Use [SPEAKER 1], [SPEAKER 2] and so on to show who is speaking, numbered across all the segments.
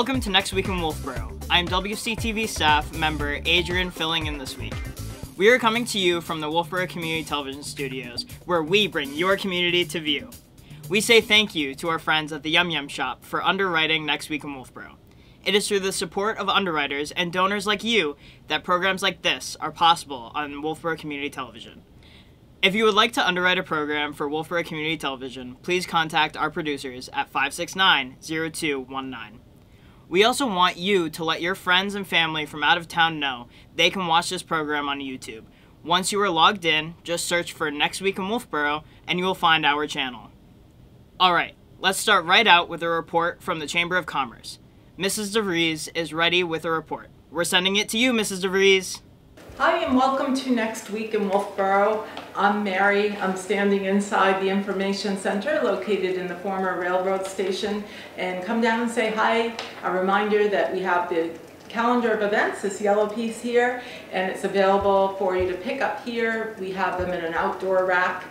[SPEAKER 1] Welcome to Next Week in Wolfeboro. I'm WCTV staff member Adrian filling in this week. We are coming to you from the Wolfeboro Community Television Studios, where we bring your community to view. We say thank you to our friends at the Yum Yum Shop for underwriting Next Week in Wolfeboro. It is through the support of underwriters and donors like you that programs like this are possible on Wolfeboro Community Television. If you would like to underwrite a program for Wolfeboro Community Television, please contact our producers at 569 0219. We also want you to let your friends and family from out of town know they can watch this program on YouTube. Once you are logged in, just search for Next Week in Wolfeboro and you will find our channel. Alright, let's start right out with a report from the Chamber of Commerce. Mrs. DeVries is ready with a report. We're sending it to you, Mrs. DeVries.
[SPEAKER 2] Hi and welcome to Next Week in Wolfeboro. I'm Mary. I'm standing inside the Information Center located in the former railroad station and come down and say hi. A reminder that we have the calendar of events, this yellow piece here, and it's available for you to pick up here. We have them in an outdoor rack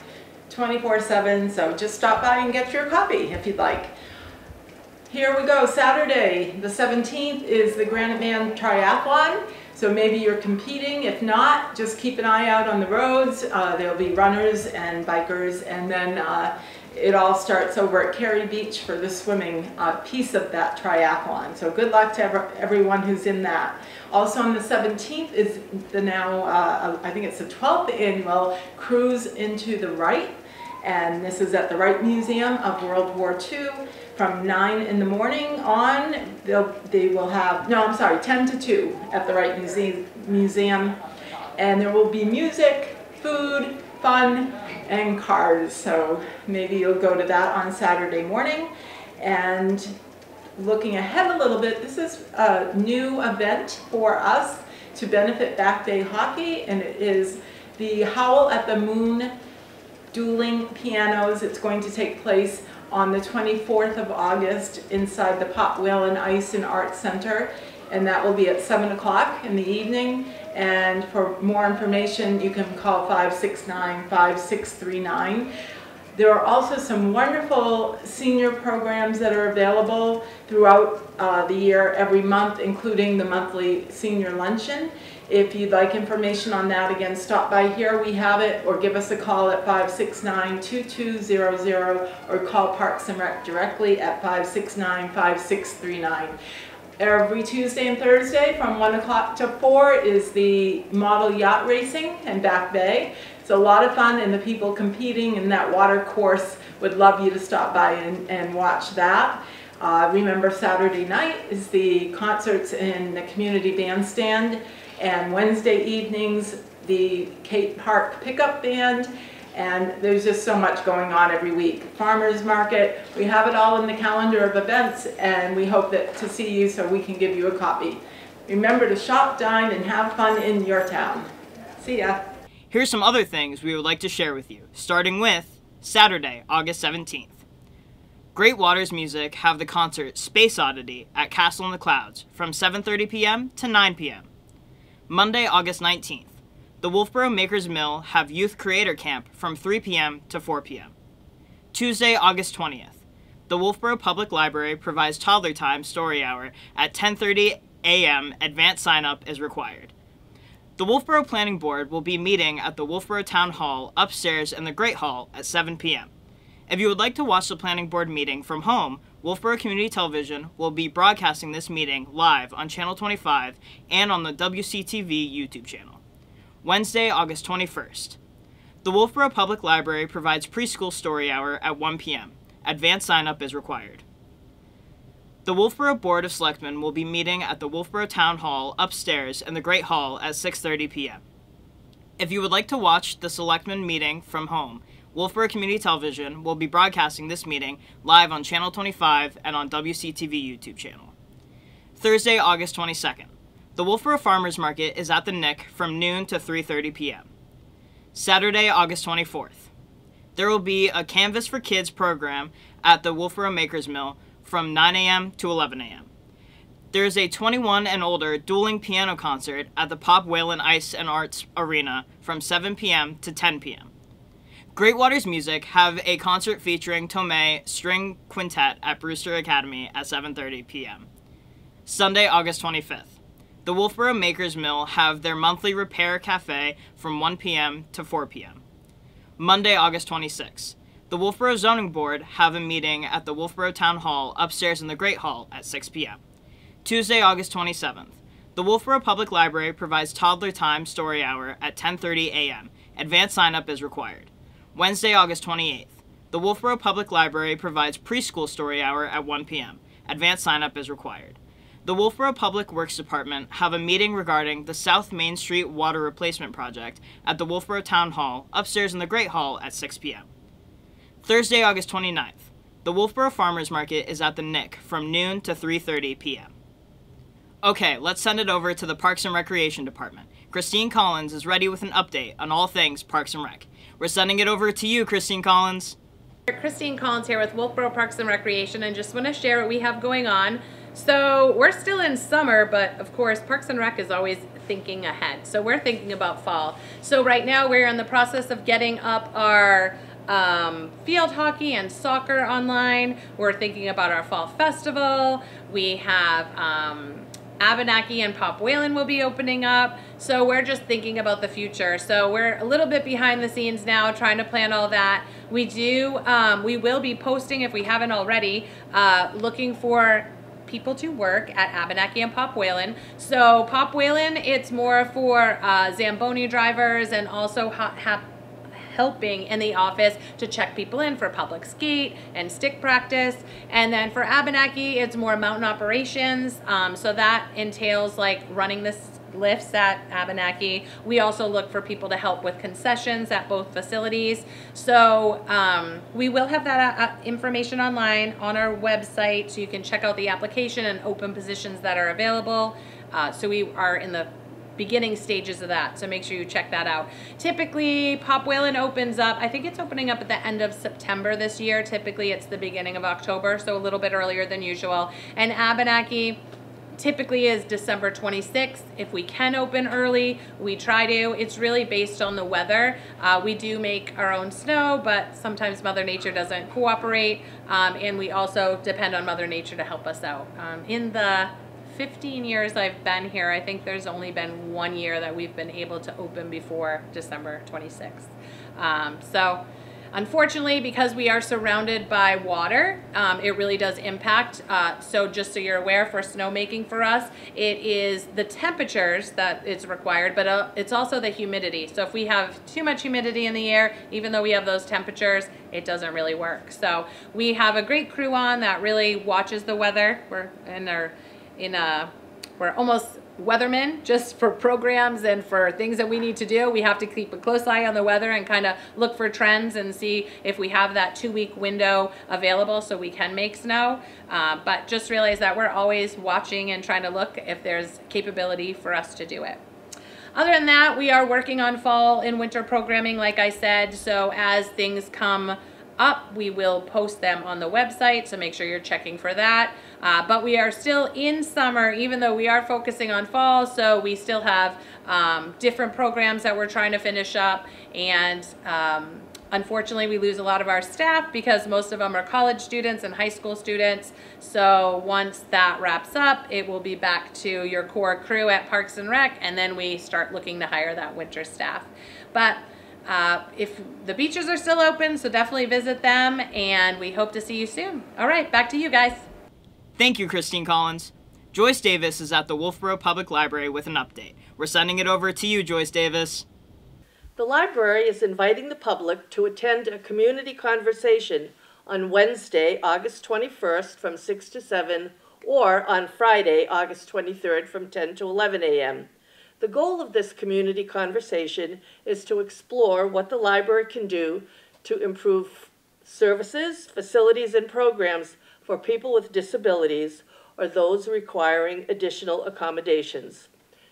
[SPEAKER 2] 24-7, so just stop by and get your copy if you'd like. Here we go, Saturday the 17th is the Granite Man Triathlon so maybe you're competing. If not, just keep an eye out on the roads. Uh, there'll be runners and bikers. And then uh, it all starts over at Carry Beach for the swimming uh, piece of that triathlon. So good luck to ever, everyone who's in that. Also on the 17th is the now, uh, I think it's the 12th annual Cruise into the Wright. And this is at the Wright Museum of World War II from 9 in the morning on, they'll, they will have, no, I'm sorry, 10 to 2 at the Wright Muse Museum. And there will be music, food, fun, and cars. So maybe you'll go to that on Saturday morning. And looking ahead a little bit, this is a new event for us to benefit Back Bay Hockey, and it is the Howl at the Moon Dueling Pianos. It's going to take place on the 24th of August inside the Pop Whalen Ice and Art Center and that will be at 7 o'clock in the evening and for more information you can call 569-5639. There are also some wonderful senior programs that are available throughout uh, the year every month including the monthly senior luncheon if you'd like information on that, again, stop by here, we have it, or give us a call at 569-2200 or call Parks and Rec directly at 569-5639. Every Tuesday and Thursday from 1 o'clock to 4 is the model yacht racing in Back Bay. It's a lot of fun and the people competing in that water course would love you to stop by and, and watch that. Uh, remember Saturday night is the concerts in the community bandstand and Wednesday evenings, the Cate Park Pickup Band, and there's just so much going on every week. Farmers Market, we have it all in the calendar of events, and we hope that to see you so we can give you a copy. Remember to shop, dine, and have fun in your town. See ya.
[SPEAKER 1] Here's some other things we would like to share with you, starting with Saturday, August 17th. Great Waters Music have the concert Space Oddity at Castle in the Clouds from 7.30 p.m. to 9 p.m. Monday, August 19th, the Wolfeboro Makers Mill have Youth Creator Camp from 3 p.m. to 4 p.m. Tuesday, August 20th, the Wolfeboro Public Library provides toddler time story hour at 10:30 a.m. Advance sign up is required. The Wolfeboro Planning Board will be meeting at the Wolfeboro Town Hall upstairs in the Great Hall at 7 p.m. If you would like to watch the Planning Board meeting from home Wolfeboro Community Television will be broadcasting this meeting live on Channel 25 and on the WCTV YouTube channel. Wednesday, August 21st. The Wolfeboro Public Library provides preschool story hour at 1 p.m. Advance sign up is required. The Wolfeboro Board of Selectmen will be meeting at the Wolfeboro Town Hall upstairs in the Great Hall at 6:30 p.m. If you would like to watch the Selectmen meeting from home, Wolfeboro Community Television will be broadcasting this meeting live on Channel 25 and on WCTV YouTube channel. Thursday, August 22nd. The Wolfeboro Farmers Market is at the Nick from noon to 3.30 p.m. Saturday, August 24th. There will be a Canvas for Kids program at the Wolfeboro Makers Mill from 9 a.m. to 11 a.m. There is a 21 and older dueling piano concert at the Pop Whalen Ice and Arts Arena from 7 p.m. to 10 p.m. Great Waters Music have a concert featuring Tomei String Quintet at Brewster Academy at 7:30 p.m. Sunday, August 25th. The Wolfeboro Makers Mill have their monthly repair cafe from 1 p.m. to 4 p.m. Monday, August 26th. The Wolfeboro Zoning Board have a meeting at the Wolfeboro Town Hall upstairs in the Great Hall at 6 p.m. Tuesday, August 27th. The Wolfeboro Public Library provides toddler time story hour at 10:30 a.m. Advance sign up is required. Wednesday, August 28th. The Wolfeboro Public Library provides preschool story hour at 1 p.m. Advance sign up is required. The Wolfeboro Public Works Department have a meeting regarding the South Main Street Water Replacement Project at the Wolfeboro Town Hall upstairs in the Great Hall at 6 p.m. Thursday, August 29th. The Wolfeboro Farmers Market is at the Nick from noon to 3:30 p.m. Okay, let's send it over to the Parks and Recreation Department. Christine Collins is ready with an update on all things Parks and Rec. We're sending it over to you, Christine Collins.
[SPEAKER 3] Christine Collins here with Wolfeboro Parks and Recreation and just want to share what we have going on. So we're still in summer, but of course Parks and Rec is always thinking ahead. So we're thinking about fall. So right now we're in the process of getting up our um, field hockey and soccer online. We're thinking about our fall festival. We have um, Abenaki and Pop Whalen will be opening up. So we're just thinking about the future. So we're a little bit behind the scenes now, trying to plan all that. We do, um, we will be posting if we haven't already, uh, looking for people to work at Abenaki and Pop Whalen. So Pop Whalen, it's more for uh, Zamboni drivers and also hot, hot helping in the office to check people in for public skate and stick practice. And then for Abenaki, it's more mountain operations. Um, so that entails like running the lifts at Abenaki. We also look for people to help with concessions at both facilities. So um, we will have that uh, information online on our website so you can check out the application and open positions that are available. Uh, so we are in the beginning stages of that. So make sure you check that out. Typically, Pop Whalen opens up, I think it's opening up at the end of September this year. Typically, it's the beginning of October, so a little bit earlier than usual. And Abenaki, typically is December 26th. If we can open early, we try to. It's really based on the weather. Uh, we do make our own snow, but sometimes Mother Nature doesn't cooperate. Um, and we also depend on Mother Nature to help us out. Um, in the 15 years I've been here, I think there's only been one year that we've been able to open before December 26th. Um, so unfortunately, because we are surrounded by water, um, it really does impact. Uh, so just so you're aware, for snowmaking for us, it is the temperatures that it's required, but uh, it's also the humidity. So if we have too much humidity in the air, even though we have those temperatures, it doesn't really work. So we have a great crew on that really watches the weather. We're in our in a, uh, we're almost weathermen just for programs and for things that we need to do. We have to keep a close eye on the weather and kind of look for trends and see if we have that two week window available so we can make snow. Uh, but just realize that we're always watching and trying to look if there's capability for us to do it. Other than that, we are working on fall and winter programming, like I said. So as things come up. We will post them on the website, so make sure you're checking for that. Uh, but we are still in summer, even though we are focusing on fall, so we still have um, different programs that we're trying to finish up. And um, unfortunately, we lose a lot of our staff because most of them are college students and high school students. So once that wraps up, it will be back to your core crew at Parks and Rec, and then we start looking to hire that winter staff. But uh, if the beaches are still open, so definitely visit them, and we hope to see you soon. All right, back to you guys.
[SPEAKER 1] Thank you, Christine Collins. Joyce Davis is at the Wolfeboro Public Library with an update. We're sending it over to you, Joyce Davis.
[SPEAKER 4] The library is inviting the public to attend a community conversation on Wednesday, August 21st from 6 to 7, or on Friday, August 23rd from 10 to 11 a.m. The goal of this community conversation is to explore what the library can do to improve services, facilities, and programs for people with disabilities or those requiring additional accommodations.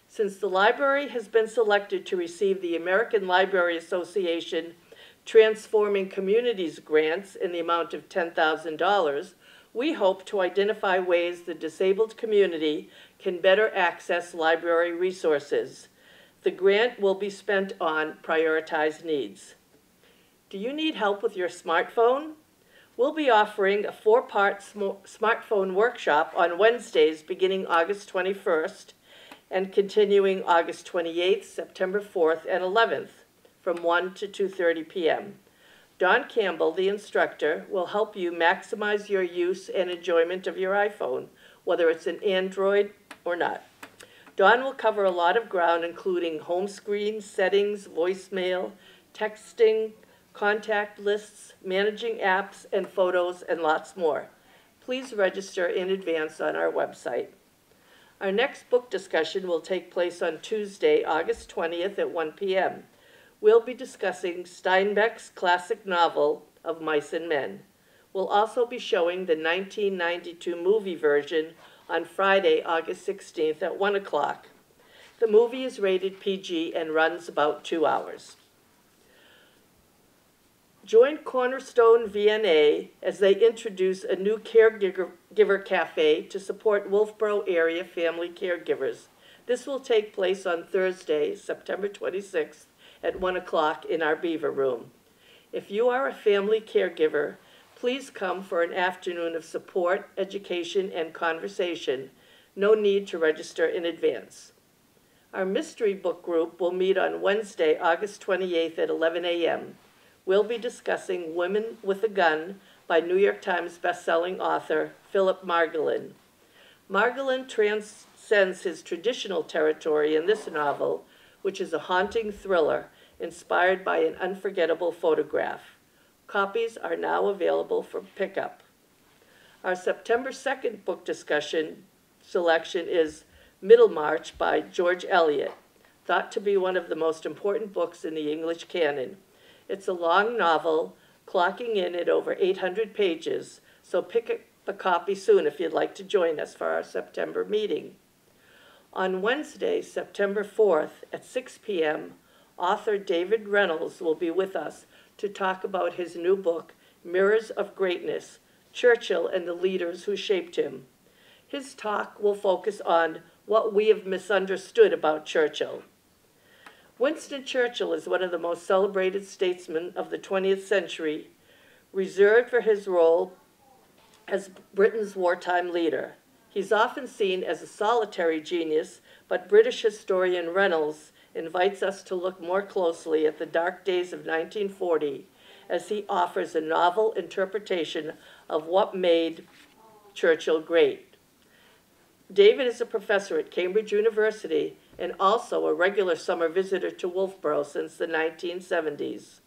[SPEAKER 4] Since the library has been selected to receive the American Library Association Transforming Communities grants in the amount of $10,000, we hope to identify ways the disabled community can better access library resources. The grant will be spent on prioritized needs. Do you need help with your smartphone? We'll be offering a four part sm smartphone workshop on Wednesdays beginning August 21st and continuing August 28th, September 4th, and 11th from 1 to 2.30 p.m. Don Campbell, the instructor, will help you maximize your use and enjoyment of your iPhone, whether it's an Android, or not. Dawn will cover a lot of ground, including home screen, settings, voicemail, texting, contact lists, managing apps and photos, and lots more. Please register in advance on our website. Our next book discussion will take place on Tuesday, August 20th at 1 p.m. We'll be discussing Steinbeck's classic novel of Mice and Men. We'll also be showing the 1992 movie version on Friday, August 16th at 1 o'clock. The movie is rated PG and runs about two hours. Join Cornerstone VNA as they introduce a new caregiver cafe to support Wolfeboro area family caregivers. This will take place on Thursday, September 26th at 1 o'clock in our Beaver Room. If you are a family caregiver, Please come for an afternoon of support, education, and conversation. No need to register in advance. Our mystery book group will meet on Wednesday, August 28th at 11 a.m. We'll be discussing Women with a Gun by New York Times bestselling author Phillip Margolin. Margolin transcends his traditional territory in this novel, which is a haunting thriller inspired by an unforgettable photograph. Copies are now available for pickup. Our September 2nd book discussion selection is Middlemarch by George Eliot, thought to be one of the most important books in the English canon. It's a long novel, clocking in at over 800 pages, so pick up a copy soon if you'd like to join us for our September meeting. On Wednesday, September 4th at 6 p.m., author David Reynolds will be with us to talk about his new book, Mirrors of Greatness Churchill and the Leaders Who Shaped Him. His talk will focus on what we have misunderstood about Churchill. Winston Churchill is one of the most celebrated statesmen of the 20th century, reserved for his role as Britain's wartime leader. He's often seen as a solitary genius, but British historian Reynolds invites us to look more closely at the dark days of 1940 as he offers a novel interpretation of what made Churchill great. David is a professor at Cambridge University and also a regular summer visitor to Wolfeboro since the 1970s.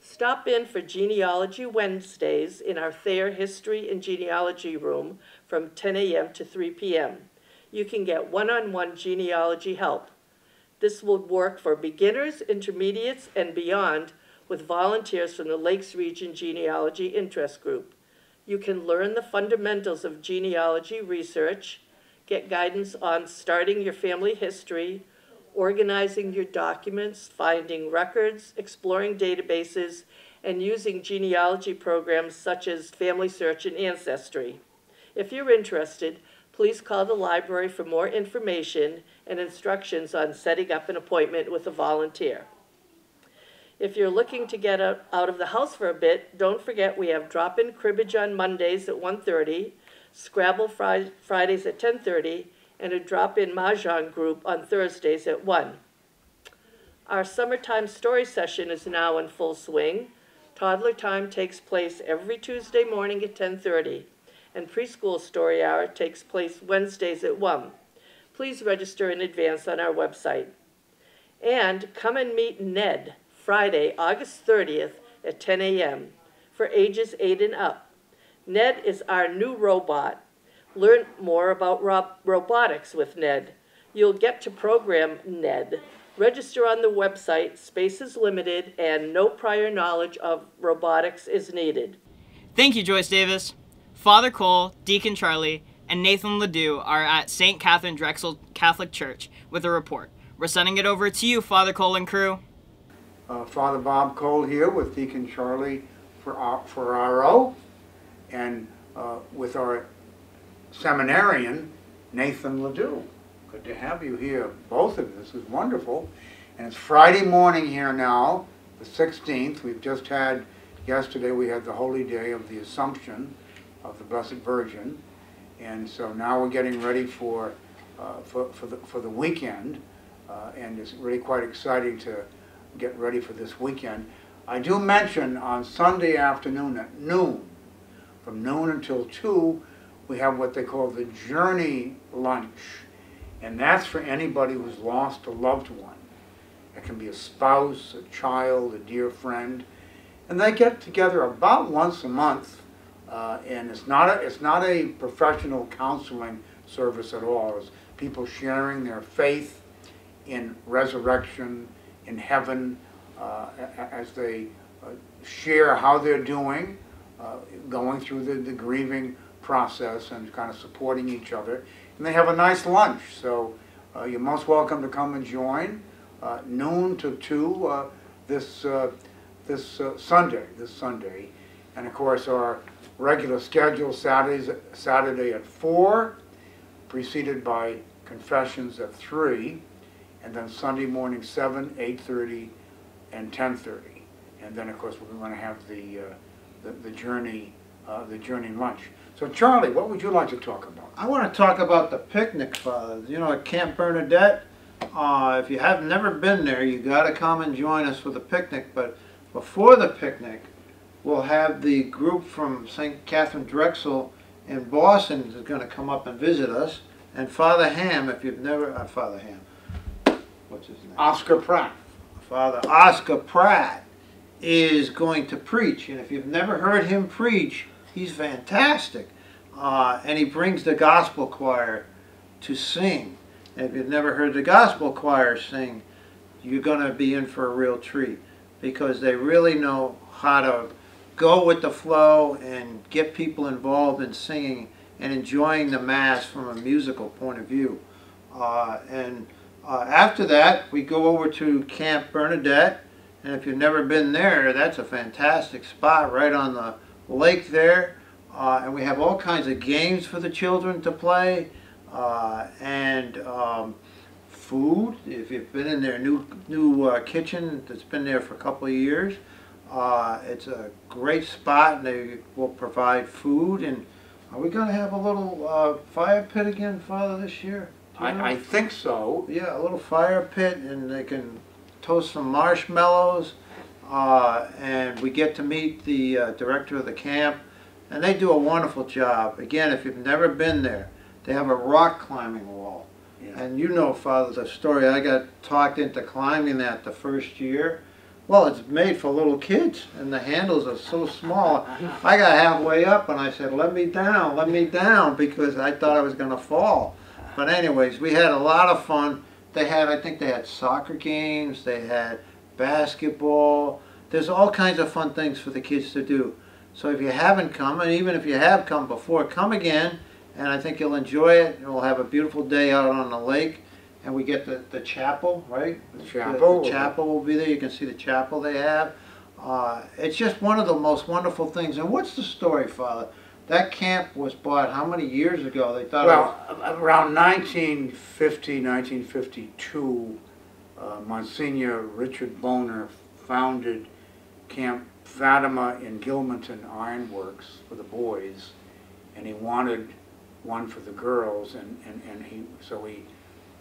[SPEAKER 4] Stop in for Genealogy Wednesdays in our Thayer History and Genealogy Room from 10 a.m. to 3 p.m. You can get one-on-one -on -one genealogy help. This will work for beginners, intermediates, and beyond with volunteers from the Lakes Region Genealogy Interest Group. You can learn the fundamentals of genealogy research, get guidance on starting your family history, organizing your documents, finding records, exploring databases, and using genealogy programs such as Family Search and Ancestry. If you're interested, please call the library for more information and instructions on setting up an appointment with a volunteer. If you're looking to get out of the house for a bit, don't forget we have drop-in cribbage on Mondays at 1.30, Scrabble Fridays at 10.30, and a drop-in Mahjong group on Thursdays at 1. Our summertime story session is now in full swing. Toddler Time takes place every Tuesday morning at 10.30, and preschool story hour takes place Wednesdays at 1 please register in advance on our website. And come and meet Ned Friday, August 30th at 10 a.m. for ages 8 and up. Ned is our new robot. Learn more about rob robotics with Ned. You'll get to program Ned. Register on the website, space is limited, and no prior knowledge of robotics is needed.
[SPEAKER 1] Thank you, Joyce Davis. Father Cole, Deacon Charlie, and Nathan Ledoux are at St. Katherine Drexel Catholic Church with a report. We're sending it over to you, Father Cole and crew.
[SPEAKER 5] Uh, Father Bob Cole here with Deacon Charlie Ferraro and uh, with our seminarian, Nathan Ledoux. Good to have you here, both of you. This is wonderful. And it's Friday morning here now, the 16th. We've just had, yesterday we had the holy day of the Assumption of the Blessed Virgin. And so now we're getting ready for, uh, for, for, the, for the weekend, uh, and it's really quite exciting to get ready for this weekend. I do mention on Sunday afternoon at noon, from noon until 2, we have what they call the Journey Lunch. And that's for anybody who's lost a loved one. It can be a spouse, a child, a dear friend. And they get together about once a month uh, and it's not, a, it's not a professional counseling service at all. It's people sharing their faith in resurrection, in heaven, uh, as they uh, share how they're doing, uh, going through the, the grieving process and kind of supporting each other. And they have a nice lunch, so uh, you're most welcome to come and join. Uh, noon to 2 this, this Sunday, this Sunday. And of course our regular schedule Saturdays, Saturday at 4, preceded by confessions at 3, and then Sunday morning 7, 8.30, and 10.30. And then, of course, we're going to have the, uh, the, the, journey, uh, the journey lunch. So, Charlie, what would you like
[SPEAKER 6] to talk about? I want to talk about the Picnic Fathers. You know, at Camp Bernadette, uh, if you have never been there, you got to come and join us for the picnic. But before the picnic, we'll have the group from St. Catherine Drexel in Boston is going to come up and visit us. And Father Ham, if you've never, uh, Father Ham, what's his name? Oscar Pratt. Father Oscar Pratt is going to preach. And if you've never heard him preach, he's fantastic. Uh, and he brings the gospel choir to sing. And if you've never heard the gospel choir sing, you're going to be in for a real treat because they really know how to go with the flow and get people involved in singing and enjoying the Mass from a musical point of view. Uh, and uh, after that, we go over to Camp Bernadette. And if you've never been there, that's a fantastic spot right on the lake there. Uh, and we have all kinds of games for the children to play uh, and um, food. If you've been in their new, new uh, kitchen that's been there for a couple of years, uh, it's a great spot and they will provide food and are we going to have a little uh, fire pit again, Father, this year? I, I think so. Yeah, a little fire pit and they can toast some marshmallows uh, and we get to meet the uh, director of the camp and they do a wonderful job. Again, if you've never been there, they have a rock climbing wall. Yeah. And you know, Father, the story, I got talked into climbing that the first year well, it's made for little kids, and the handles are so small. I got halfway up, and I said, let me down, let me down, because I thought I was going to fall. But anyways, we had a lot of fun. They had, I think they had soccer games, they had basketball. There's all kinds of fun things for the kids to do. So if you haven't come, and even if you have come before, come again, and I think you'll enjoy it. We'll have a beautiful day out on the lake and we get the, the chapel, right? The chapel. The, the chapel will be there. You can see the chapel they have. Uh, it's just one of the most wonderful things. And what's the story, Father? That camp was bought how many years ago? They thought well, was... around 1950, 1952,
[SPEAKER 5] uh, Monsignor Richard Boner founded Camp Fatima in Gilmanton Ironworks for the boys, and he wanted one for the girls, and, and, and he so he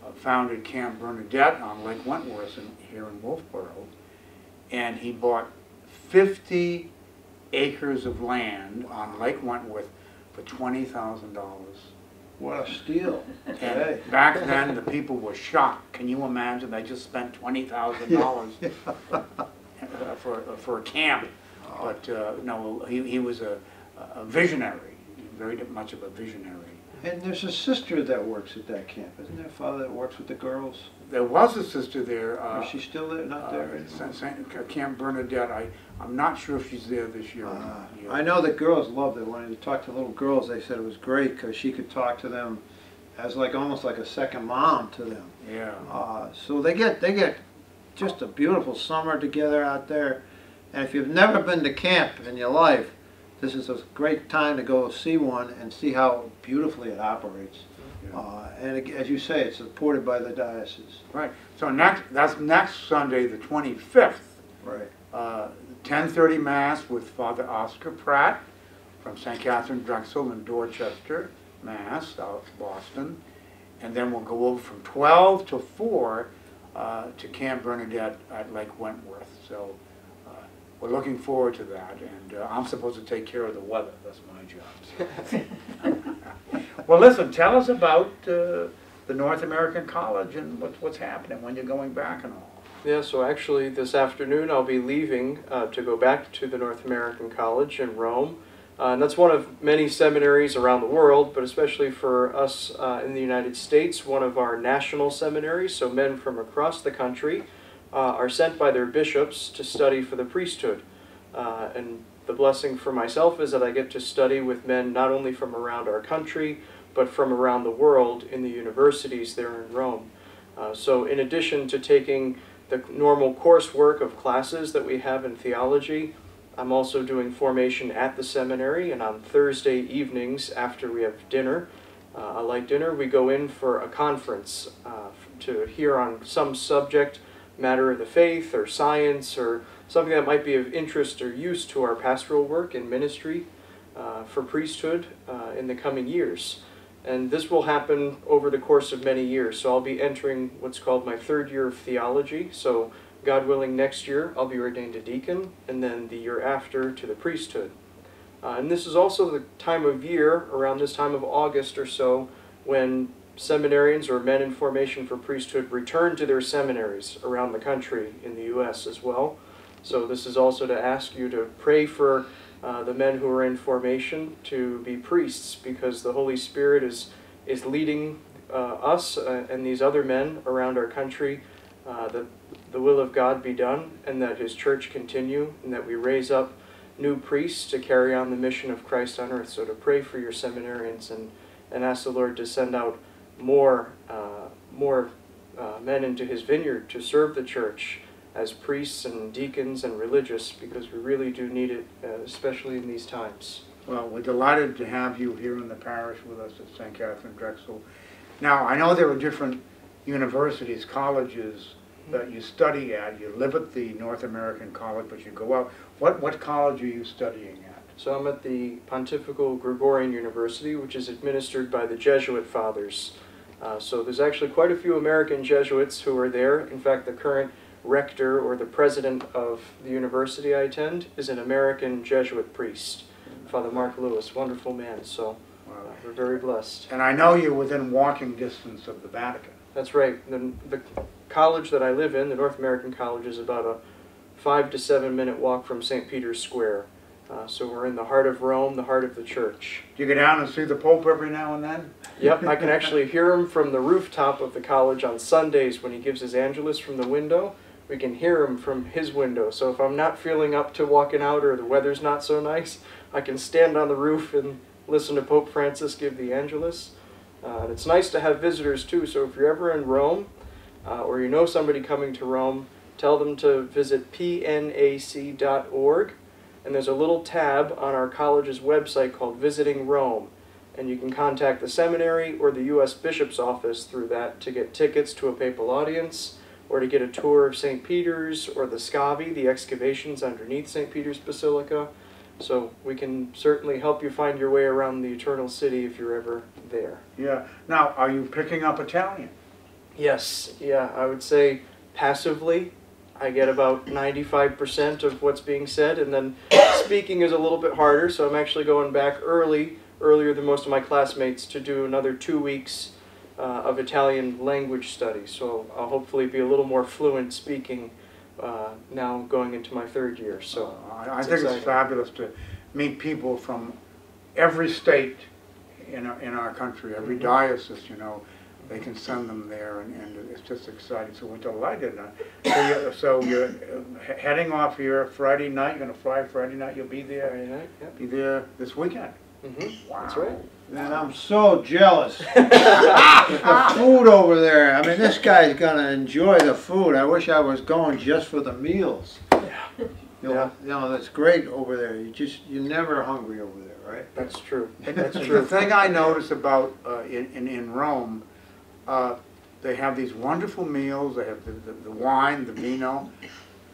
[SPEAKER 5] uh, founded Camp Bernadette on Lake Wentworth in, here in Wolfeboro, and he bought
[SPEAKER 6] 50
[SPEAKER 5] acres of land on Lake Wentworth for $20,000. What a steal. And hey. back then, the people were shocked. Can you imagine? They just spent $20,000 for, for, for a camp. Oh. But uh, no, he, he was a, a visionary, very much of a visionary.
[SPEAKER 6] And there's a sister that works at that camp, isn't there? Father that works with the girls. There was a
[SPEAKER 5] sister there. Uh, Is she still there? Not there. Uh, San, Saint, Saint, uh, Camp Bernadette. I I'm not sure if
[SPEAKER 6] she's there this year. Uh, yeah. I know that girls loved it. When I talked to little girls, they said it was great because she could talk to them as like almost like a second mom to them. Yeah. Uh, so they get they get just a beautiful summer together out there. And if you've never been to camp in your life, this is a great time to go see one and see how beautifully it operates. Yeah. Uh, and as you say, it's supported by the diocese. Right.
[SPEAKER 5] So next, that's next Sunday, the 25th. Right. Uh, 10.30 Mass with Father Oscar Pratt from St. Catherine Drexel in Dorchester, Mass, out Boston. And then we'll go over from 12 to 4 uh, to Camp Bernadette at Lake Wentworth. So we're looking forward to that, and uh, I'm supposed to take care of the weather. That's my job. So. well, listen, tell us about uh, the North American College and what, what's happening, when you're going back and all.
[SPEAKER 7] Yeah, so actually this afternoon I'll be leaving uh, to go back to the North American College in Rome. Uh, and that's one of many seminaries around the world, but especially for us uh, in the United States, one of our national seminaries, so men from across the country uh, are sent by their bishops to study for the priesthood. Uh, and the blessing for myself is that I get to study with men not only from around our country, but from around the world in the universities there in Rome. Uh, so in addition to taking the normal coursework of classes that we have in theology, I'm also doing formation at the seminary, and on Thursday evenings after we have dinner, uh, a light dinner, we go in for a conference uh, to hear on some subject matter of the faith or science or something that might be of interest or use to our pastoral work and ministry uh, for priesthood uh, in the coming years. And this will happen over the course of many years. So I'll be entering what's called my third year of theology. So God willing, next year I'll be ordained a deacon, and then the year after to the priesthood. Uh, and this is also the time of year, around this time of August or so, when seminarians or men in formation for priesthood return to their seminaries around the country in the U.S. as well. So this is also to ask you to pray for uh, the men who are in formation to be priests because the Holy Spirit is, is leading uh, us uh, and these other men around our country uh, that the will of God be done and that His church continue and that we raise up new priests to carry on the mission of Christ on earth. So to pray for your seminarians and, and ask the Lord to send out more, uh, more uh, men into his vineyard to serve the church as priests and deacons and religious because we really do need
[SPEAKER 5] it, uh, especially in these times. Well, we're delighted to have you here in the parish with us at St. Katherine Drexel. Now, I know there are different universities, colleges mm-hmm. that you study at. You live at the North American College, but you go out. What, what college are you studying at? So I'm at the Pontifical Gregorian University, which is administered
[SPEAKER 7] by the Jesuit Fathers. Uh, so there's actually quite a few American Jesuits who are there. In fact, the current rector or the president of the university I attend is an American Jesuit priest, Father Mark Lewis, wonderful man. So uh, we're very blessed.
[SPEAKER 5] And I know you're within walking distance of the Vatican.
[SPEAKER 7] That's right. The, the college that I live in, the North American College, is about a five to seven minute walk from St. Peter's Square. Uh, so we're in the heart of Rome, the heart of the church. Do you go down and see the Pope every now and then? yep, I can actually hear him from the rooftop of the college on Sundays when he gives his Angelus from the window. We can hear him from his window. So if I'm not feeling up to walking out or the weather's not so nice, I can stand on the roof and listen to Pope Francis give the Angelus. Uh, and it's nice to have visitors too, so if you're ever in Rome uh, or you know somebody coming to Rome, tell them to visit pnac.org and there's a little tab on our college's website called Visiting Rome. And you can contact the seminary or the U.S. Bishop's Office through that to get tickets to a papal audience or to get a tour of St. Peter's or the Scavi, the excavations underneath St. Peter's Basilica. So we can certainly help you find your way around the Eternal City if you're ever there. Yeah. Now, are you picking up Italian? Yes. Yeah, I would say passively. I get about 95% of what's being said, and then speaking is a little bit harder, so I'm actually going back early, earlier than most of my classmates, to do another two weeks uh, of Italian language study. So I'll hopefully be a little
[SPEAKER 5] more fluent speaking uh, now going into my third year. So uh, I, I think exciting. it's fabulous to meet people from every state in our, in our country, every mm -hmm. diocese, you know, they can send them there, and, and it's just exciting. So we're delighted. So you're, so you're heading off here Friday night. You're gonna fly Friday night.
[SPEAKER 6] You'll be there. Friday night. Yep. Be there this weekend. Mm -hmm. Wow. That's right. Man, I'm so jealous. the food over there. I mean, this guy's gonna enjoy the food. I wish I was going just for the meals. Yeah. You know, yeah. you know that's great over there. You just you're never hungry over there, right? That's true. That's true. The thing I notice about
[SPEAKER 5] uh, in, in in Rome uh, they have these wonderful meals. They have the, the, the wine, the vino.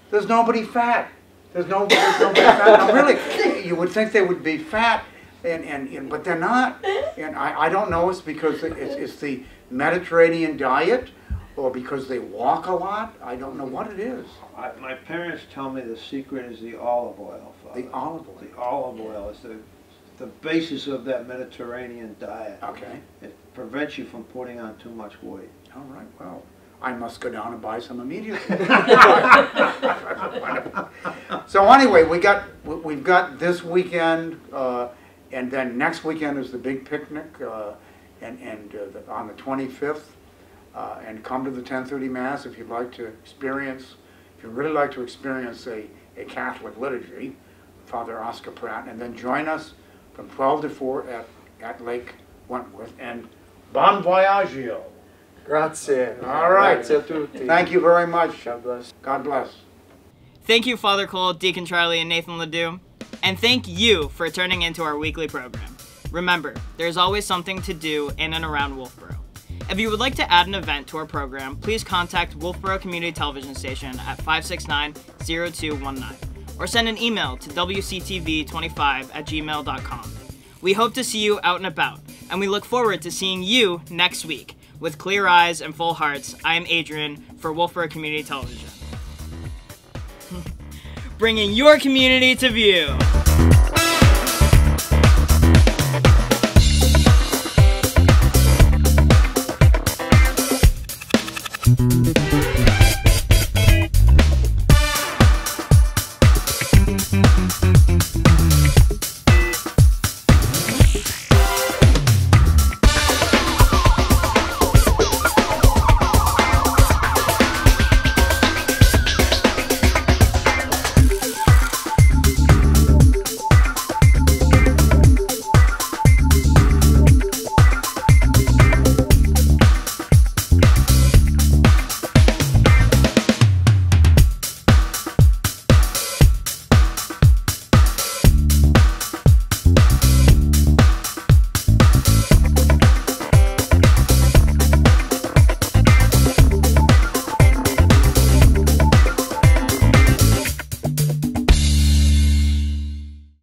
[SPEAKER 5] There's nobody fat. There's, no, there's nobody fat. Now, really, you would think they would be fat, and, and, and but they're not. And I, I don't know. It's because it's, it's the Mediterranean diet or because they walk a lot.
[SPEAKER 6] I don't know what it is. I, my parents tell me the secret is the olive oil. Father. The olive oil. The olive oil is the the basis of that Mediterranean diet. Okay. It prevents you from putting on too much weight. All right, well, I must go down and buy
[SPEAKER 5] some immediately. so anyway, we got we've got this weekend, uh, and then next weekend is the big picnic, uh, and and uh, the, on the 25th, uh, and come to the 10:30 mass if you'd like to experience, if you really like to experience a a Catholic liturgy, Father Oscar Pratt, and then join us from 12 to 4 at at Lake Wentworth and Bon voyaggio. Grazie. All right. Grazie a tutti. Thank you very much. God bless. God bless.
[SPEAKER 1] Thank you, Father Cole, Deacon Charlie, and Nathan Ledoux. And thank you for turning into our weekly program. Remember, there's always something to do in and around Wolfeboro. If you would like to add an event to our program, please contact Wolfeboro Community Television Station at 569-0219 or send an email to wctv25 at gmail.com. We hope to see you out and about, and we look forward to seeing you next week. With clear eyes and full hearts, I am Adrian for Wolfeboro Community Television. Bringing your community to view.
[SPEAKER 5] Thank you.